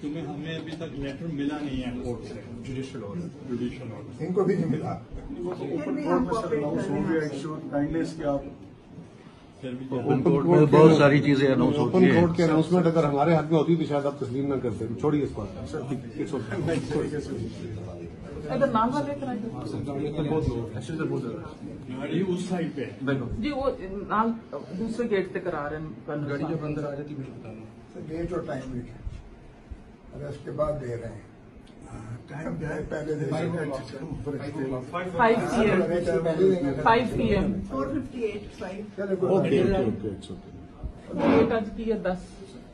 کیونکہ ہمیں ابھی تک لیٹر ملا نہیں ہے کورٹ سے. جوڈیشل آرڈر جوڈیشل آرڈر ان کو بھی نہیں ملا. اوپن کورٹ میں بہت ساری چیزیں اناؤنس اوپن ہوتی ہیں۔ کورٹ کے اناؤنسمنٹ اگر ہمارے ہاتھ میں ہوتی تو شاید آپ تسلیم نہ کرتے چھوڑیے اس کو۔ اگر نام والے کرائے گاڑی اس سائڈ پہ جی وہ دوسرے گیٹ پہ کرا رہے ہیں گاڑی جب اندر آ جاتی ڈیٹ اور ٹائم بھی ارسٹ کے بعد دے رہے ہیں۔ Five P M five P M four fifty eight five okay آج کی ہے دس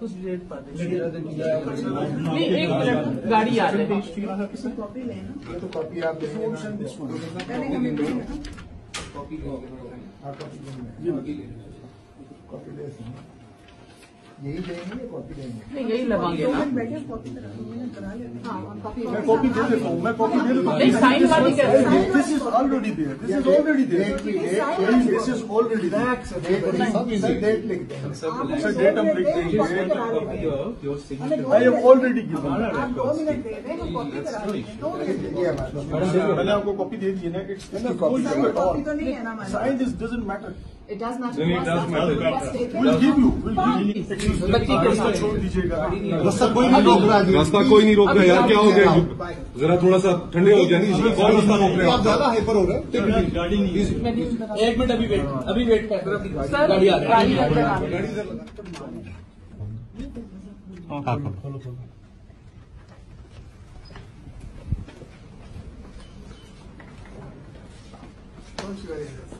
اس ڈیٹ پر نہیں ایک منٹ گاڑی آ رہی ہے کاپی لینا تو کاپی آپ کاپی کاپی یہی دیں گے یا کاپی دیں گے نہیں یہی لگیں گے میں کاپی دے دیتا ہوں میں کاپی دے دیتا ہوں this is already there this is already there this is already there date لکھ دیں سر ڈیٹ ہم لکھ دیں گے آئی ہیو آلریڈی گیون میں نے آپ کو کاپی دے دی ہے نا sign this doesn't matter It does matter. It does matter. We'll give you. راستہ کوئی نہیں روک رہا ہے راستہ کوئی نہیں روک رہا یار کیا ہو گیا ذرا تھوڑا سا ٹھنڈے ہو جائیں اس میں کون راستہ روک رہے ہیں آپ زیادہ ہائپر ہو رہے ہیں گاڑی نہیں ایک منٹ ابھی ویٹ ابھی ویٹ کر گاڑی آ رہی ہے گاڑی ذرا Thank you very much.